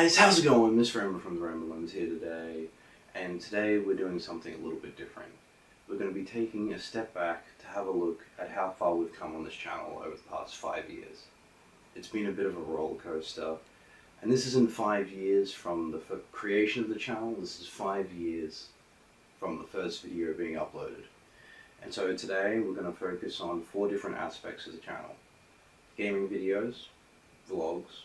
guys, how's it going? Mr. Rainbow from the Rainbow Lemons here today, and today we're doing something a little bit different. We're going to be taking a step back to have a look at how far we've come on this channel over the past five years. It's been a bit of a roller coaster, and this isn't five years from the creation of the channel, this is five years from the first video being uploaded. And so today we're going to focus on four different aspects of the channel. Gaming videos, vlogs,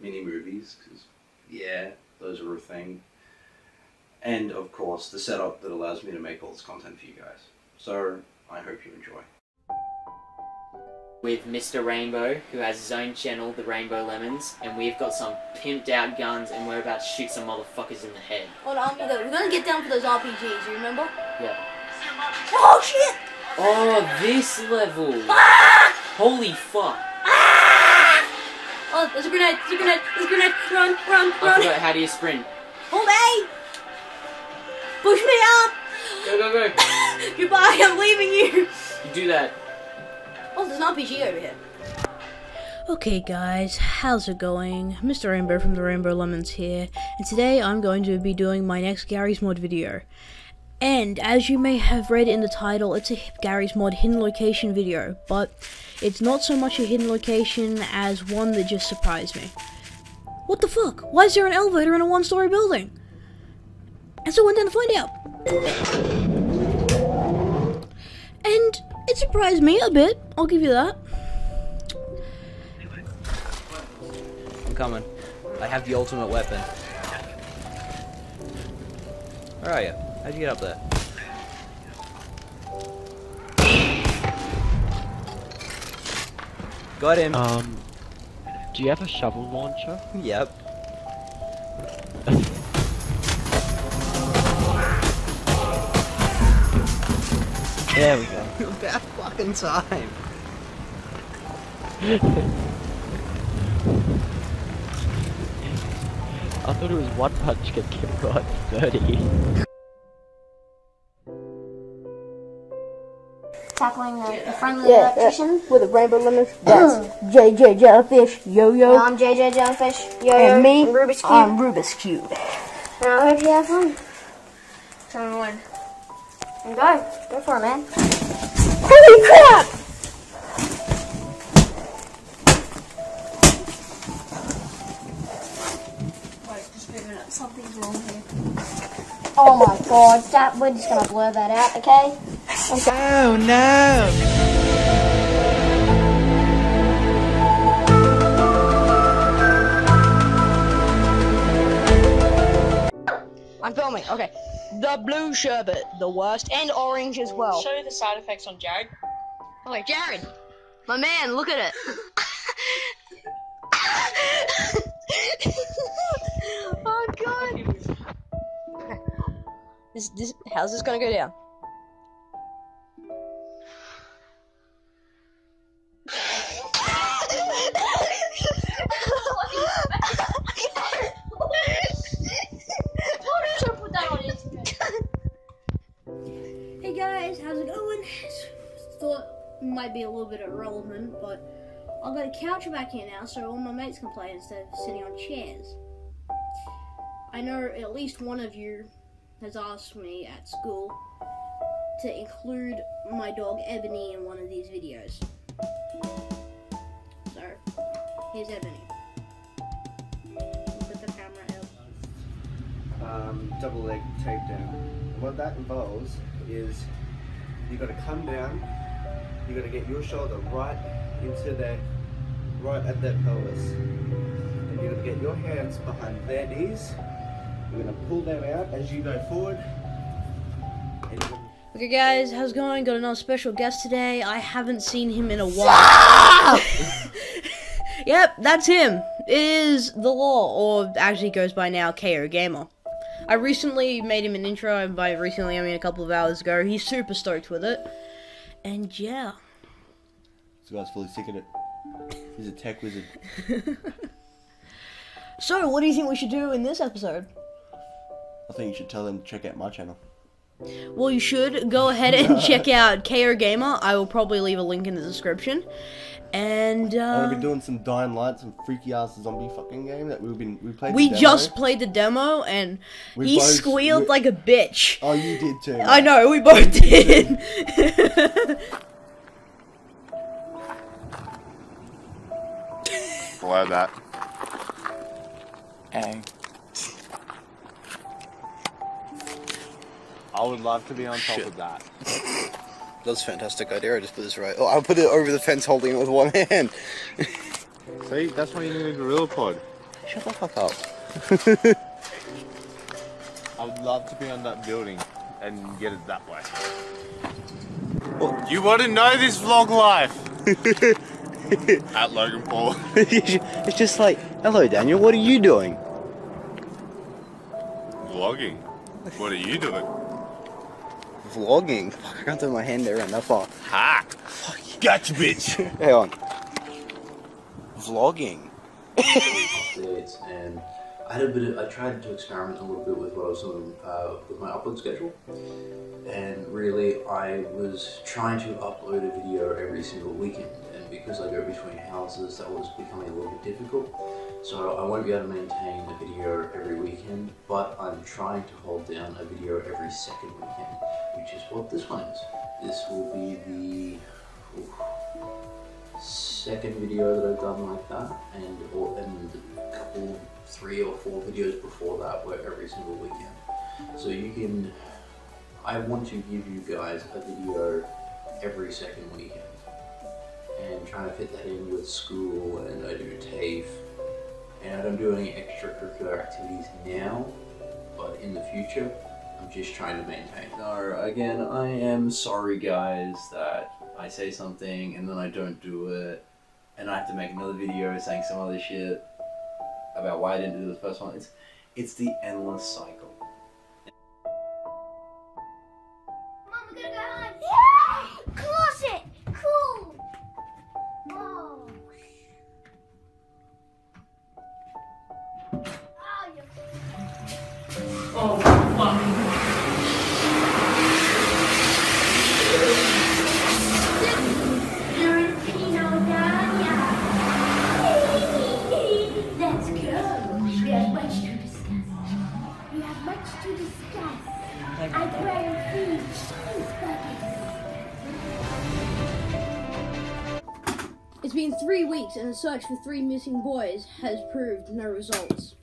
mini movies, because, yeah, those are a thing. And, of course, the setup that allows me to make all this content for you guys. So, I hope you enjoy. with Mr. Rainbow, who has his own channel, The Rainbow Lemons, and we've got some pimped out guns, and we're about to shoot some motherfuckers in the head. Hold on, we go. We're gonna get down for those RPGs, you remember? Yeah. Oh shit! Oh, this level! Ah! Holy fuck! Oh, there's a grenade, there's a grenade, there's a grenade. Run, run, I run. forgot how do you sprint. Hold A! Push me up! Go, go, go! Goodbye, I'm leaving you! You do that. Oh, there's an RPG over here. Okay guys, how's it going? Mr. Rainbow from the Rainbow Lemons here, and today I'm going to be doing my next Garry's Mod video. And as you may have read in the title, it's a Garry's Mod hidden location video, but it's not so much a hidden location as one that just surprised me. What the fuck? Why is there an elevator in a one-story building? And so I went down to find out. And it surprised me a bit, I'll give you that. I'm coming. I have the ultimate weapon. Where are you? How'd you get up there? Got him. Um, do you have a shovel launcher? yep. There we go. About fucking time. I thought it was one punch get killed got 30. Tackling a, a friendly Yeah, electrician. with a rainbow lemon. That's JJ Jellyfish, Yo Yo, I'm JJ Jellyfish. Yo, Yo. and me. Rubik's Cube. I'm Rubik's Cube. and I hope you have fun. Try and win. And go. Go for it, man. Holy crap! Wait, just a minute. Something's wrong here. Oh my god, that we're just gonna blur that out, okay? Oh no! I'm filming. Okay. The blue sherbet, the worst, and orange as well. Show the side effects on Jared. Okay, Jared, my man, look at it. This, this, how's this gonna go down? Hey guys, how's it going? Thought might be a little bit irrelevant, but I've got a couch back here now, so all my mates can play instead of sitting on chairs. I know at least one of you has asked me at school to include my dog Ebony in one of these videos. So, here's Ebony. Put the camera up. um, double leg takedown. What that involves is you got to come down, you got to get your shoulder right into their, right at their pelvis. And you're going to get your hands behind their knees. You're going to pull them out as you go forward. And you're gonna Okay, guys, how's it going? Got another special guest today. I haven't seen him in a while. yep, that's him. It is the law, or actually goes by now KO Gamer. I recently made him an intro, and by recently I mean a couple of hours ago. He's super stoked with it. And yeah. This guy's fully sick of it. He's a tech wizard. So, what do you think we should do in this episode? I think you should tell them to check out my channel. Well, you should go ahead and check out KO Gamer. I will probably leave a link in the description. And I'm gonna uh, be doing some Dying Light, some freaky ass zombie fucking game that we've been we played. the we demo. just played the demo, and We he both- squealed we- like a bitch. Oh, you did too. I know, we both did. Below that. I would love to be on top of that. That's a fantastic idea. I just put this right. Oh, I'll put it over the fence holding it with one hand. See, that's why you need a gorilla pod. Shut the fuck up. I would love to be on that building and get it that way. Oh. You want to know this vlog life? At Logan Paul. it's just like, hello Daniel, what are you doing? Vlogging. What are you doing? Vlogging. Fuck, I can't throw my hand around that far. Ha! Fuck. Gotcha, bitch. Hang on. Vlogging. Updates and I had a bit. Of, I tried to experiment a little bit with what I was doing uh, with my upload schedule, and really I was trying to upload a video every single weekend. And because I go between houses, that was becoming a little bit difficult. So I won't be able to maintain a video every weekend, but I'm trying to hold down a video every second weekend, which is what this one is. This will be the. oof, second video that I've done like that, and or and a couple, three or four videos before that were every single weekend. So you can, I want to give you guys a video every second weekend, and trying to fit that in with school, and I do TAFE, and I don't do any extracurricular activities now, but in the future, I'm just trying to maintain. No, again, I am sorry, guys, that I say something and then I don't do it, and I have to make another video saying some other shit about why I didn't do the first one. It's it's the endless cycle. Mom, we're gonna go home. Yay! Closet! Cool! Whoa. Oh, you oh, It's been three weeks, and the search for three missing boys has proved no results.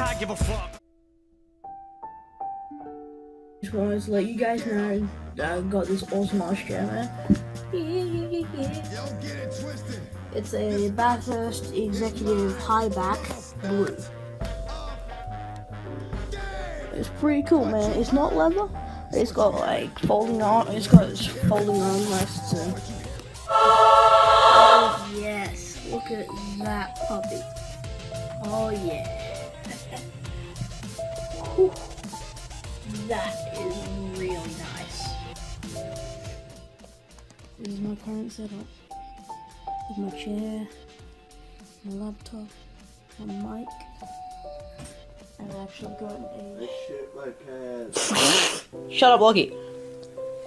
I give a fuck? Just wanted to let you guys know that I got this awesome ass chair, man. It's a Bathurst Executive High Back Blue. It's pretty cool, man. It's not leather. It's got like folding arm. It's got its folding armrests and. Oh yes! Look at that puppy. Oh yeah. Whew. That is really nice. This is my current setup. With my chair, my laptop, my mic. I've actually got a. Shit my pants. Shut up, Lucky.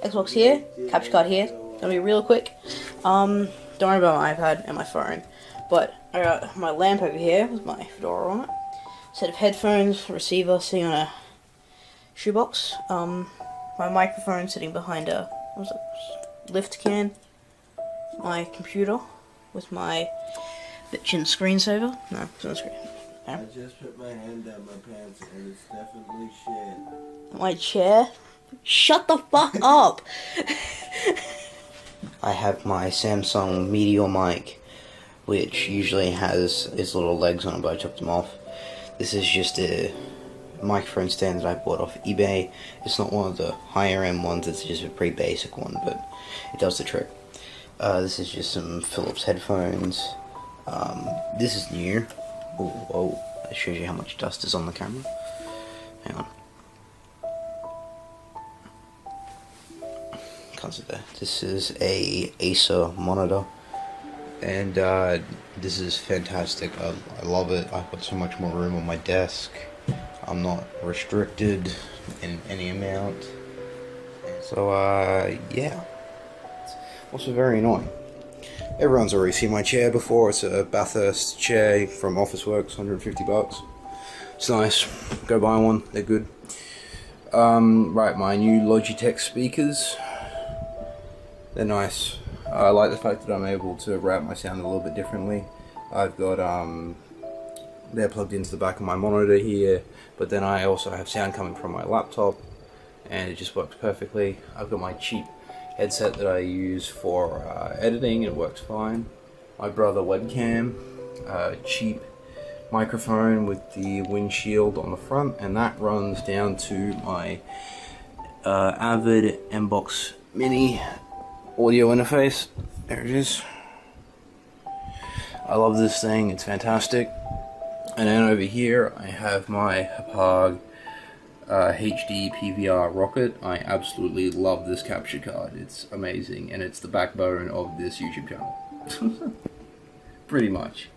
Xbox here, capture card here. Gonna be real quick. Um, don't worry about my iPad and my phone. But I got my lamp over here with my fedora on it. Set of headphones, receiver sitting on a shoebox. Um, my microphone sitting behind a what was it? lift can. My computer with my bitchin' screensaver. No, it's not a screen. I just put my hand down my pants and it's definitely shit. My chair. Shut the fuck up. I have my Samson Meteor mic, which usually has its little legs on it, but I took them off. This is just a microphone stand that I bought off eBay. It's not one of the higher end ones, it's just a pretty basic one, but it does the trick. Uh, this is just some Philips headphones. Um, this is new. Ooh, whoa, that shows you how much dust is on the camera. Hang on. Can't sit there. This is a Acer monitor and uh, this is fantastic. I, I love it. I've got so much more room on my desk. I'm not restricted in any amount. So, uh, yeah. Also very annoying. Everyone's already seen my chair before. It's a Bathurst chair from Officeworks, 150 bucks. It's nice. Go buy one. They're good. Um, right, my new Logitech speakers. They're nice. I like the fact that I'm able to route my sound a little bit differently. I've got um, they're plugged into the back of my monitor here, but then I also have sound coming from my laptop, and it just works perfectly. I've got my cheap headset that I use for uh, editing, it works fine. My brother webcam, uh, cheap microphone with the windshield on the front, and that runs down to my uh, Avid MBox Mini audio interface. There it is. I love this thing, it's fantastic. And then over here I have my Hauppauge uh, HD PVR rocket. I absolutely love this capture card. It's amazing and it's the backbone of this YouTube channel. Pretty much.